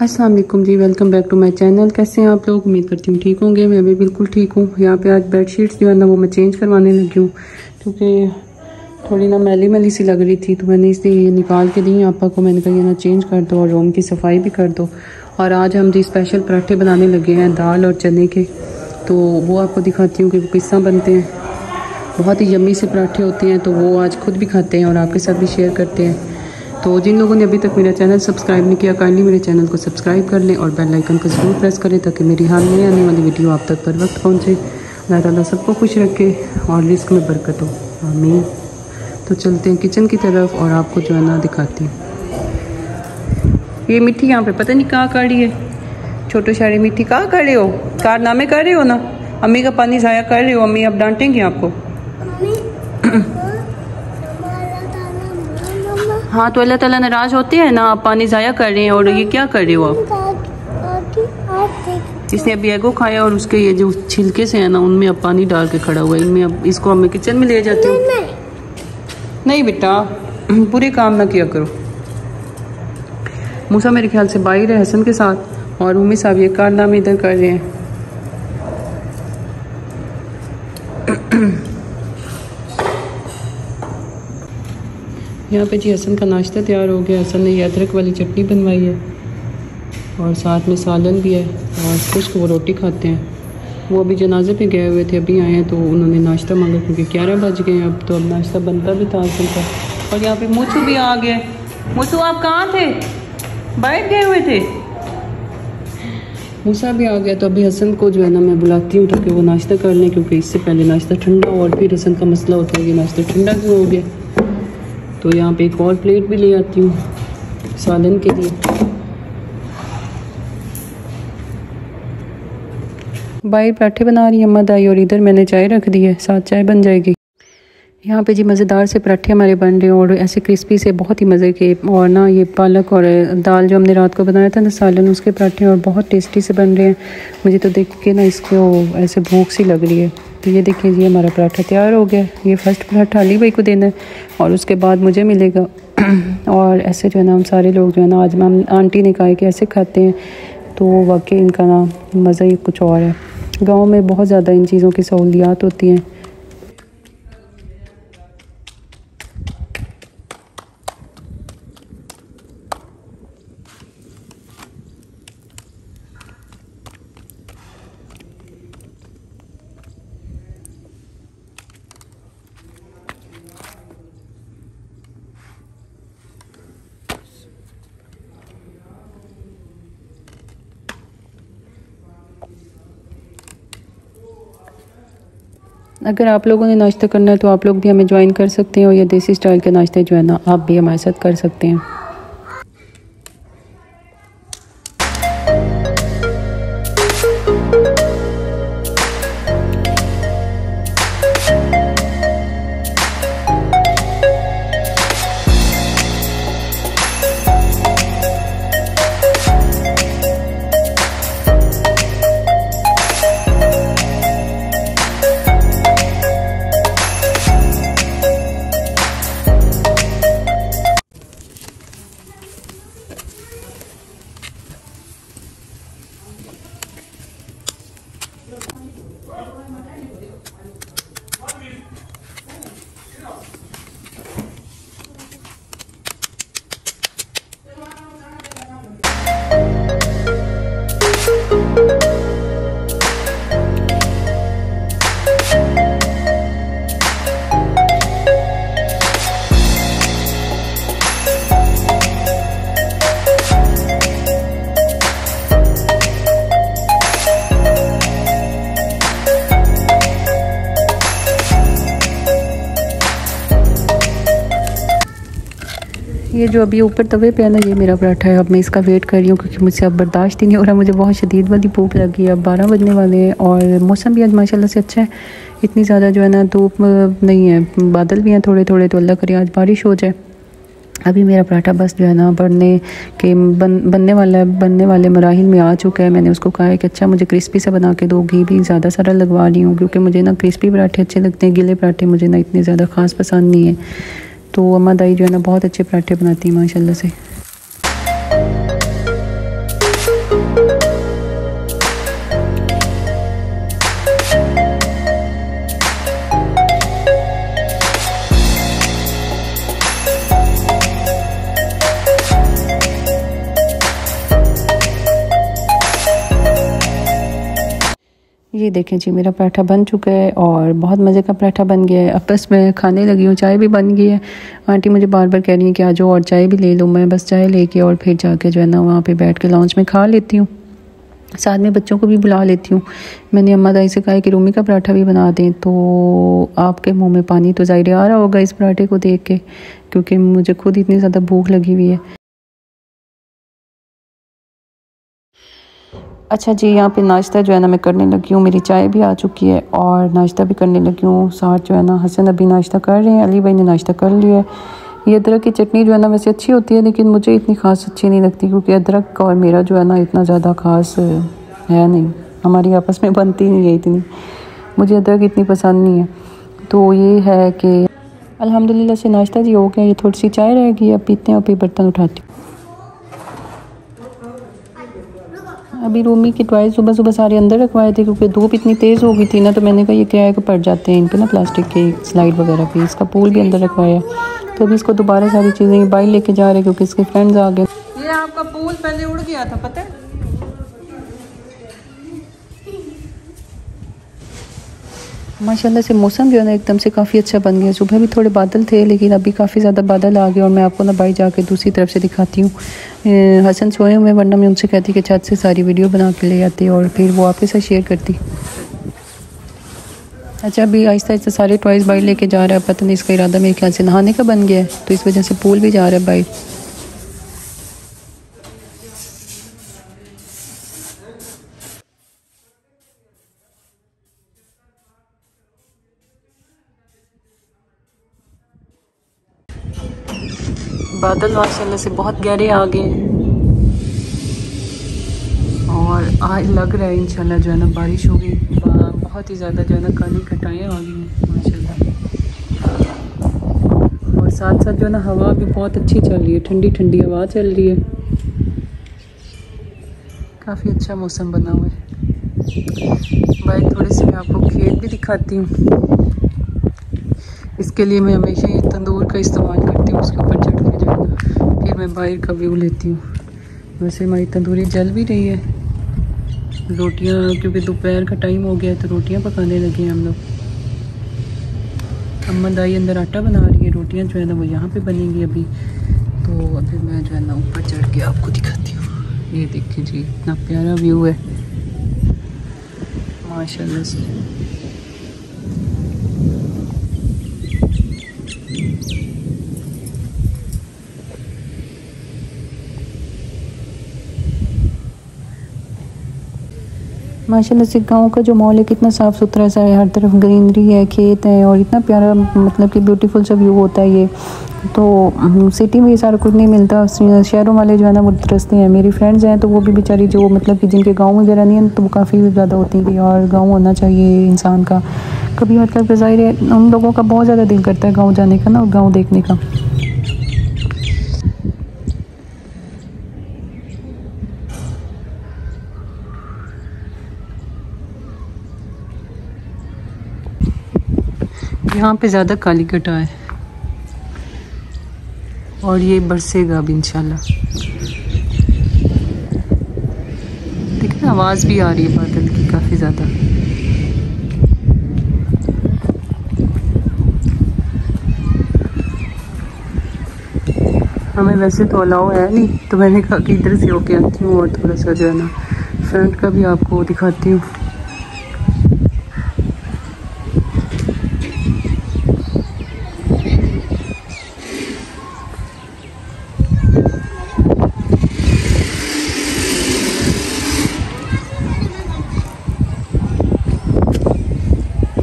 अस्सलाम वालेकुम जी welcome back to my channel कैसे हैं आप लोग? उम्मीद करती हूँ ठीक होंगे। मैं भी बिल्कुल ठीक हूँ। यहाँ पे आज बेड शीट्स जो है ना, वो मैं चेंज करवाने लगी हूँ। क्योंकि थोड़ी ना मैली मैली सी लग रही थी तो मैंने इसलिए ये निकाल के दी। आपा को मैंने कहा, ये ना चेंज कर दो और रूम की सफ़ाई भी कर दो। और आज हम जी स्पेशल पराठे बनाने लगे हैं, दाल और चने के। तो वो आपको दिखाती हूँ कि वो किस तरह बनते हैं। बहुत ही यम्मी से पराठे होते हैं तो वो आज खुद भी खाते हैं और आपके साथ भी शेयर करते हैं। तो जिन लोगों ने अभी तक मेरा चैनल सब्सक्राइब नहीं किया काइंडली मेरे चैनल को सब्सक्राइब कर लें और बेल आइकन को ज़रूर प्रेस करें ताकि मेरी हाल में आने वाली वीडियो आप तक पर वक्त पहुँचे। अल्लाह ताला सबको खुश रखे और रिस्क में बरकत हो। आमीन। तो चलते हैं किचन की तरफ़ और आपको जो है ना दिखाती हूँ। ये मिट्टी यहाँ पे पता नहीं कहाँ कर रही है। छोटो शारे मिट्टी कहाँ कर रहे हो? कारनामे कर रहे हो ना? अम्मी का पानी ज़ाया कर रहे हो? अम्मी अब डांटेंगे आपको। हाँ तो अल्लाह ताला नाराज़ होते हैं ना आप पानी ज़ाया कर रहे हैं और ये क्या कर रहे हो आप? इसने अभी एगो खाया और उसके ये जो छिलके से है ना उनमें अब पानी डाल के खड़ा हुआ है। इनमें अब इसको हमें किचन में ले जाते हैं। नहीं बेटा पूरे काम ना किया करो। मूसा मेरे ख्याल से बाहर है हसन के साथ और उम्मी साहब ये कारनामे इधर कर रहे हैं। यहाँ पे जी हसन का नाश्ता तैयार हो गया। हसन ने ये अदरक वाली चटनी बनवाई है और साथ में सालन भी है और खुश्क वो रोटी खाते हैं। वो अभी जनाजे पे गए हुए थे, अभी आए हैं तो उन्होंने नाश्ता मांगा क्योंकि ग्यारह बज गए अब तो अब नाश्ता बनता भी था हसन का। और यहाँ पे मूसू भी आ गए मूसू, आप कहाँ थे? बैठ गए हुए थे। मूसा भी आ गया तो अभी हसन को जो है ना मैं बुलाती हूँ ताकि वो नाश्ता कर लें क्योंकि इससे पहले नाश्ता ठंडा और फिर हसन का मसला होता है कि नाश्ता ठंडा क्यों हो गया। तो यहाँ पे एक और प्लेट भी ले आती हूँ, सालन के लिए। बाहर पराठे बना रही है, अम्मा दाई, और इधर मैंने चाय रख दी है, साथ चाय बन जाएगी। यहाँ पे जी मज़ेदार से पराठे हमारे बन रहे हैं और ऐसे क्रिस्पी से बहुत ही मज़े के और ना ये पालक और दाल जो हमने रात को बनाया था ना सालन, उसके पराठे और बहुत टेस्टी से बन रहे हैं। मुझे तो देख के ना इसको ऐसे भूख सी लग रही है। तो ये देखिए जी हमारा पराठा तैयार हो गया। ये फ़र्स्ट पराठा अली भाई को देना है और उसके बाद मुझे मिलेगा। और ऐसे जो है ना हम सारे लोग जो है ना आज मैम आंटी ने कहा कि ऐसे खाते हैं। तो वाकई इनका ना मज़ा ही कुछ और है। गाँव में बहुत ज़्यादा इन चीज़ों की सहूलियात होती हैं। अगर आप लोगों ने नाश्ता करना है तो आप लोग भी हमें ज्वाइन कर सकते हैं और ये देसी स्टाइल के नाश्ते जो है ना, आप भी हमारे साथ कर सकते हैं। ये जो अभी ऊपर तवे पे है ना, ये मेरा पराठा है। अब मैं इसका वेट कर रही हूँ क्योंकि मुझसे अब बर्दाश्त ही नहीं हो रहा। मुझे बहुत शदीद वाली भूख लगी है। अब बारह बजने वाले हैं और मौसम भी आज माशाल्लाह से अच्छा है। इतनी ज़्यादा जो है ना धूप नहीं है। बादल भी हैं थोड़े थोड़े तो अल्लाह करे आज बारिश हो जाए। अभी मेरा पराठा बस जो है ना बनने के, बन, बनने वाला बनने वाले मराहल में आ चुका है। मैंने उसको कहा है कि अच्छा मुझे क्रिस्पी से बना के दो। घी भी ज़्यादा सारा लगवा रही हूँ, क्योंकि मुझे ना क्रिस्पी पराठे अच्छे लगते हैं। गिले पराठे मुझे ना इतने ज़्यादा ख़ास पसंद नहीं है। तो अम्मा दाई जो है ना बहुत अच्छे पराठे बनाती हैं माशाल्लाह से। ये देखें जी, मेरा पराठा बन चुका है और बहुत मज़े का पराठा बन गया है। अब बस मैं खाने लगी हूँ, चाय भी बन गई है। आंटी मुझे बार बार कह रही है कि आ जाओ और चाय भी ले लो, मैं बस चाय लेके और फिर जाके जो है ना वहाँ पे बैठ के लॉन्च में खा लेती हूँ। साथ में बच्चों को भी बुला लेती हूँ। मैंने अम्मा दाई से कहा है कि रूमी का पराठा भी बना दें तो आपके मुँह में पानी तो ज़ाहिर आ रहा होगा इस पराठे को देख के, क्योंकि मुझे खुद इतनी ज़्यादा भूख लगी हुई है। अच्छा जी, यहाँ पे नाश्ता जो है ना मैं करने लगी हूँ, मेरी चाय भी आ चुकी है और नाश्ता भी करने लगी हूँ। साथ जो है ना हसन अभी नाश्ता कर रहे हैं, अली भाई ने नाश्ता कर लिया है। ये अदरक की चटनी जो है ना वैसे अच्छी होती है, लेकिन मुझे इतनी ख़ास अच्छी नहीं लगती क्योंकि अदरक और मेरा जो है ना इतना ज़्यादा ख़ास है नहीं। हमारी आपस में बनती नहीं है इतनी। मुझे अदरक इतनी पसंद नहीं है। तो ये है कि अल्हम्दुलिल्लाह से नाश्ता जी हो गया, ये थोड़ी सी चाय रहेगी अब पीते हैं और फिर बर्तन उठाती हूँ। अभी रोमी की टॉयज सुबह सुबह सारे अंदर रखवाए थे क्योंकि धूप इतनी तेज़ हो गई थी ना तो मैंने कहा, ये किराए को पड़ जाते हैं इन पर ना प्लास्टिक के स्लाइड वगैरह पे। इसका पूल भी अंदर रखवाया तो अभी इसको दोबारा सारी चीज़ें बाइक लेके जा रहे क्योंकि इसके फ्रेंड्स आ गए। ये आपका पूल पहले उड़ गया था, पता है? माशाल्लाह से मौसम जो है ना एकदम से काफ़ी अच्छा बन गया। सुबह भी थोड़े बादल थे, लेकिन अभी काफ़ी ज़्यादा बादल आ गए और मैं आपको ना बाई जाके दूसरी तरफ़ से दिखाती हूँ। हसन सोए हुए वरना मैं उनसे कहती कि छत से सारी वीडियो बना के ले आती और फिर वो आपके साथ शेयर करती। अच्छा अभी आहिस्ता आहिस्ता सारे टॉयज़ बाइट लेके जा रहा है। पता नहीं इसका इरादा मेरे ख्याल से नहाने का बन गया है तो इस वजह से पूल भी जा रहा है बाइट बादल माशाल्लाह से बहुत गहरे आ गए हैं। और आज लग रहा है इंशाल्लाह जो है ना बारिश होगी। बहुत ही ज़्यादा जो है ना काली कटाएँ आ गई हैं और साथ साथ जो है ना हवा भी बहुत अच्छी चल रही है ठंडी ठंडी हवा चल रही है। काफ़ी अच्छा मौसम बना हुआ है। भाई थोड़े से मैं आपको खेत भी दिखाती हूँ। इसके लिए मैं हमेशा ये तंदूर का इस्तेमाल करती हूँ, उसके ऊपर चढ़ के जो मैं बाहर का व्यू लेती हूँ। वैसे हमारी तंदूरी जल भी रही है। रोटियाँ, क्योंकि दोपहर का टाइम हो गया है तो रोटियाँ पकाने लगे हैं हम लोग। अम्मा दाई अंदर आटा बना रही है, रोटियाँ जो है ना वो यहाँ पे बनेंगी अभी। तो अभी मैं जो है ना ऊपर चढ़ के आपको दिखाती हूँ। ये देखिए जी, इतना प्यारा व्यू है। माशाल्लाह से। माशाल्लाह से गाँव का जो माहौल है, कितना साफ़ सुथरा सा है, हर तरफ़ ग्रीनरी है, खेत है और इतना प्यारा मतलब कि ब्यूटीफुल सा व्यू होता है ये। तो सिटी में ये सारा कुछ नहीं मिलता। शहरों वाले जो है ना, वो तरसते हैं। मेरी फ्रेंड्स हैं तो वो भी बेचारी जो मतलब कि जिनके गाँव वगैरह नहीं है तो वो काफ़ी ज़्यादा होती हैं और गाँव होना चाहिए इंसान का। कभी मतलब ज़ाहिर है, उन लोगों का बहुत ज़्यादा दिल करता है गाँव जाने का ना, और गाँव देखने का। यहाँ पे ज़्यादा काली कटा है। और ये बरसेगा अब इंशाल्लाह। देखिए, आवाज़ भी आ रही है बादल की काफ़ी ज़्यादा। हमें वैसे तो अलाउ है नहीं तो मैंने कहा कि इधर से होके आती हूँ और थोड़ा सा जो है ना, फ्रंट का भी आपको दिखाती हूँ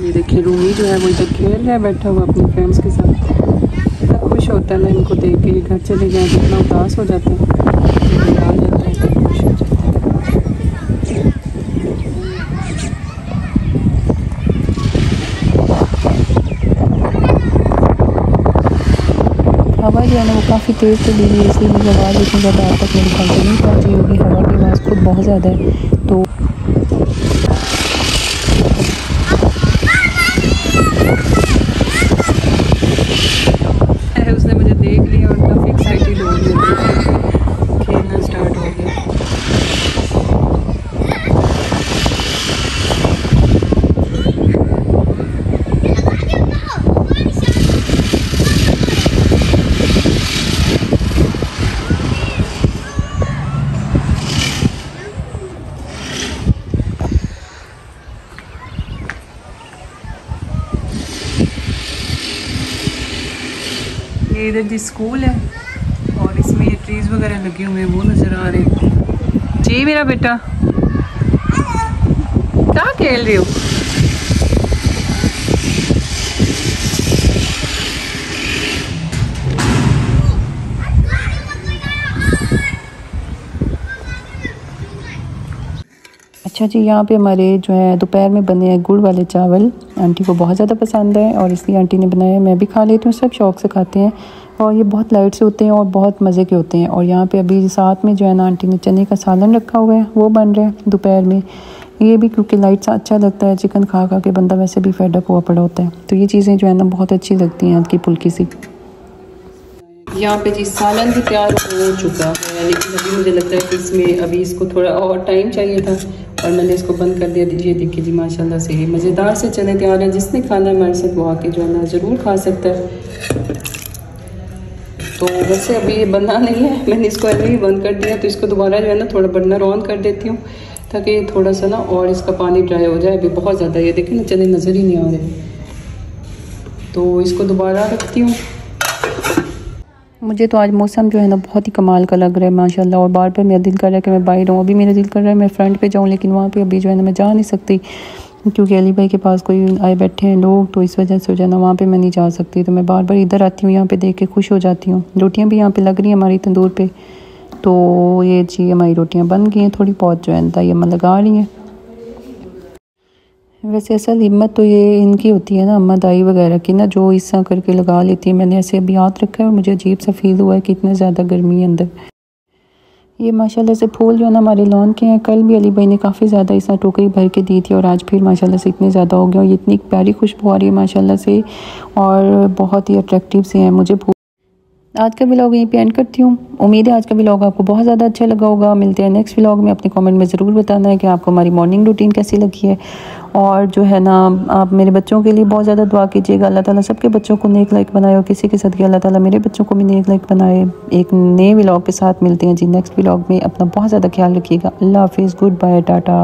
देखिए रूमी जो है वो इधर खेल रहा है, बैठा हुआ अपने फ्रेंड्स के साथ। इतना खुश होता है ना इनको देख के, घर चले जाए तो इतना उदास हो जाता है। तो हवा जो है ना वो काफ़ी तेज़ चली हुई है, इसलिए मुझे आवाज़ इतनी ज़्यादा आप तक मेरे से नहीं पहुँची होगी, हवा की आवाज़ खुद बहुत ज़्यादा है। तो इधर जी स्कूल है और इसमें ये ट्रीज़ वगैरह लगे हुए हैं, वो नज़र आ रहे हैं। जी मेरा बेटा, क्या खेल रहे हो? अच्छा जी, यहाँ पे हमारे जो है, दोपहर में बने हैं गुड़ वाले चावल। आंटी को बहुत ज़्यादा पसंद है और इसलिए आंटी ने बनाया मैं भी खा लेती हूँ, सब शौक से खाते हैं। और ये बहुत लाइट से होते हैं और बहुत मज़े के होते हैं। और यहाँ पे अभी साथ में जो है ना, आंटी ने चने का सालन रखा हुआ है, वो बन रहा है दोपहर में। ये भी क्योंकि लाइट सा अच्छा लगता है चिकन खा खा के बंदा वैसे भी फेडअप हुआ पड़ा होता है। तो ये चीज़ें जो है ना, बहुत अच्छी लगती हैं हल्की फुल्की सी। यहाँ पे जी सालन भी तैयार हो चुका है, लेकिन अभी मुझे लगता है कि इसमें अभी इसको थोड़ा और टाइम चाहिए था और मैंने इसको बंद कर दिया। दीजिए, देखिए जी, माशाल्लाह से मज़ेदार से चने तैयार हैं। जिसने खाना है, हमारे साथ वो आके जो है ना ज़रूर खा सकता है। तो वैसे अभी ये बनना नहीं है, मैंने इसको अभी ही बंद कर दिया तो इसको दोबारा जो है ना थोड़ा बर्नर ऑन कर देती हूँ, ताकि थोड़ा सा ना और इसका पानी ड्राई हो जाए। अभी बहुत ज़्यादा ये देखें ना, चने नज़र ही नहीं आ रहे। तो इसको दोबारा रखती हूँ। मुझे तो आज मौसम जो है ना बहुत ही कमाल का लग रहा है, माशाल्लाह। और बार बार मेरा दिल कर रहा है कि मैं बाहर रहूँ। अभी मेरा दिल कर रहा है मैं फ्रंट पे जाऊँ, लेकिन वहाँ पे अभी जो है ना मैं जा नहीं सकती, क्योंकि अली भाई के पास कोई आए बैठे हैं लोग तो इस वजह से जो है ना वहाँ पर मैं नहीं जा सकती। तो मैं बार बार इधर आती हूँ, यहाँ पर देख के खुश हो जाती हूँ। रोटियाँ भी यहाँ पर लग रही हैं हमारी तंदूर पर तो ये जी हमारी रोटियाँ बन गई हैं, थोड़ी बहुत जो है ना ये लगा रही हैं। वैसे असल हिम्मत तो ये इनकी होती है ना अम्मा दाई वगैरह की ना, जो इसा करके लगा लेती है। मैंने ऐसे अभी हाथ रखा है और मुझे अजीब सा फील हुआ है कि इतना ज़्यादा गर्मी है अंदर। ये माशाल्लाह से फूल जो है ना हमारे लॉन के हैं। कल भी अली भाई ने काफ़ी ज़्यादा इस टोकरी भर के दी थी और आज फिर माशाल्लाह से इतने ज़्यादा हो गए और इतनी प्यारी खुशबू आ रही है माशाल्लाह से और बहुत ही अट्रैक्टिव से हैं। मुझे आज का व्लॉग यहीं पे एंड करती हूँ। उम्मीद है आज का व्लॉग आपको बहुत ज़्यादा अच्छा लगा होगा। मिलते हैं नेक्स्ट व्लॉग में। अपने कमेंट में ज़रूर बताना है कि आपको हमारी मॉर्निंग रूटीन कैसी लगी है। और जो है ना, आप मेरे बच्चों के लिए बहुत ज़्यादा दुआ कीजिएगा। अल्लाह ताला सबके बच्चों को नेक लाइक बनाए किसी के साथ अल्लाह ताला मेरे बच्चों को भी नेक लाइक बनाए। एक नए व्लॉग के साथ मिलते हैं जी। नेक्स्ट व्लॉग में अपना बहुत ज़्यादा ख्याल रखिएगा। अल्लाह हाफिज़। Good bye tata.